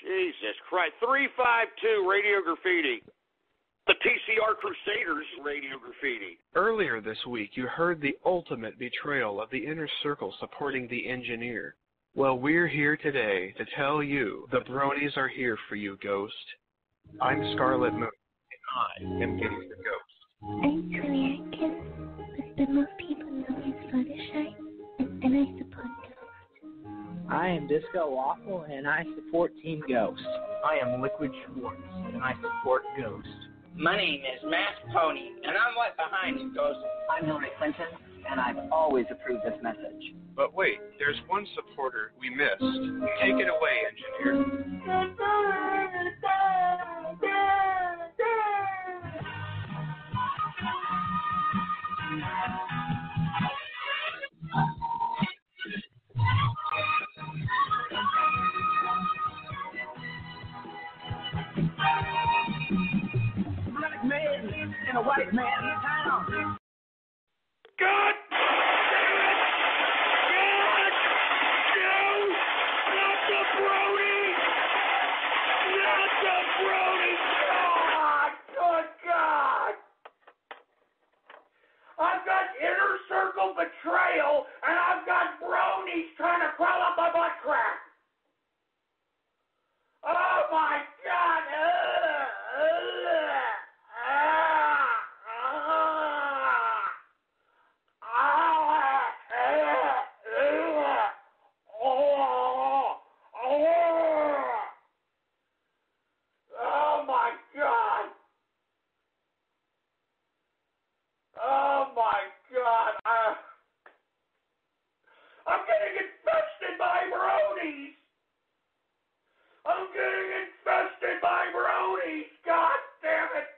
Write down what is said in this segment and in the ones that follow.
Jesus Christ. 352 Radio Graffiti. The TCR Crusaders Radio Graffiti. Earlier this week, you heard the ultimate betrayal of the inner circle supporting the engineer. Well, we're here today to tell you the bronies are here for you, Ghost. I'm Scarlet Moon, and I am getting the Ghost. Am Disco Waffle, and I support Team Ghost. I am Liquid Schwartz, and I support Ghost. My name is Matt Pony, and I'm right behind you, Ghost. I'm Hillary Clinton, and I've always approved this message. But wait, there's one supporter we missed. Take it away, engineer. Brody! Not the Brody! Oh God! Good God! I've got inner circle betrayal, and I've got bronies trying to crawl up my butt crack. Oh my God! Ugh, ugh, ah, ah. Oh my God! Oh my God! I, I'm getting infested by bronies! I'm getting infested by bronies! God damn it!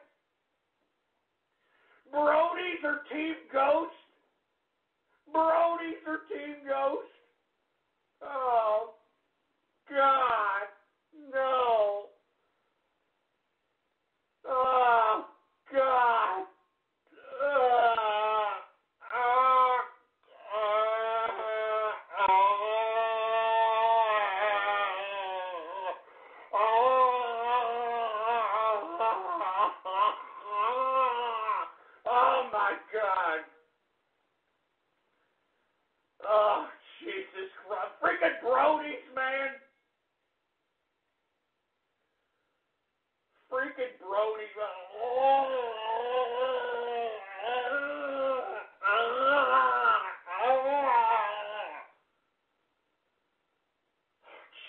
Bronies are Team Ghost? Bronies are Team Ghost? Oh, God, no. Oh, God. Uh, uh, Oh my God. Oh, Jesus Christ. Freaking bronies, man. Freaking bronies.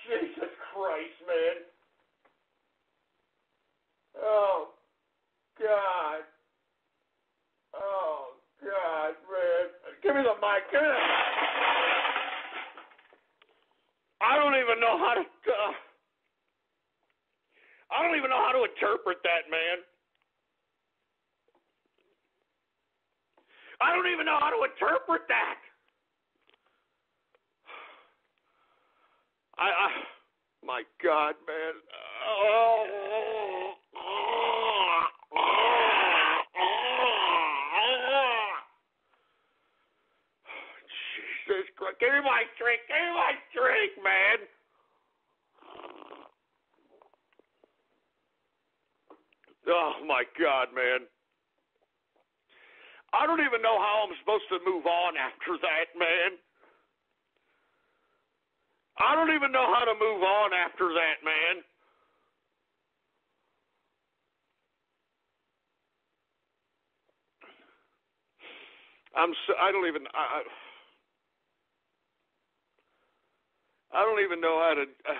Jesus Christ, man. Oh, God. Oh, God, man. Give me the mic. Give me the I don't even know how to. Uh, I don't even know how to interpret that, man. I don't even know how to interpret that. I, I my God, man. Christ. Give me my drink. Give me my drink, man. Oh, my God, man. I don't even know how I'm supposed to move on after that, man. I don't even know how to move on after that, man. I'm so, I don't even I, I I don't even know how to uh,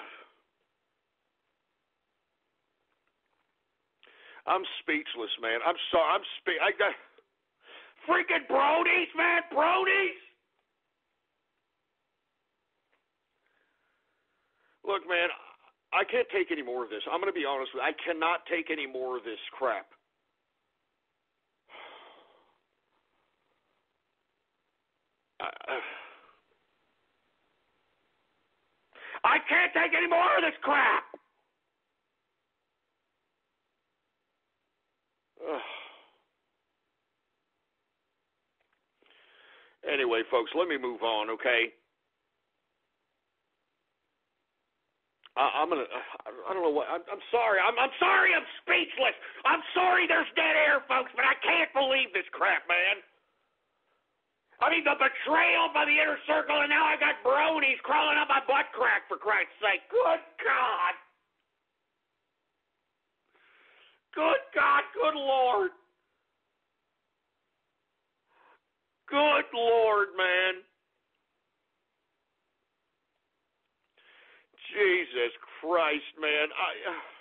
I'm speechless, man. I'm sorry. I'm spe- I got freaking bronies, man, bronies. Look, man, I can't take any more of this. I'm going to be honest with you. I cannot take any more of this crap. I, I can't take any more of this crap. Anyway, folks, let me move on, okay? I, I'm gonna. Uh, I don't know what. I'm, I'm sorry. I'm, I'm sorry. I'm speechless. I'm sorry. There's dead air, folks, but I can't believe this crap, man. I mean, the betrayal by the inner circle, and now I got bronies crawling up my butt crack. For Christ's sake! Good God! Good God! Good Lord! Good Lord, man! Jesus Christ, man! I. Uh,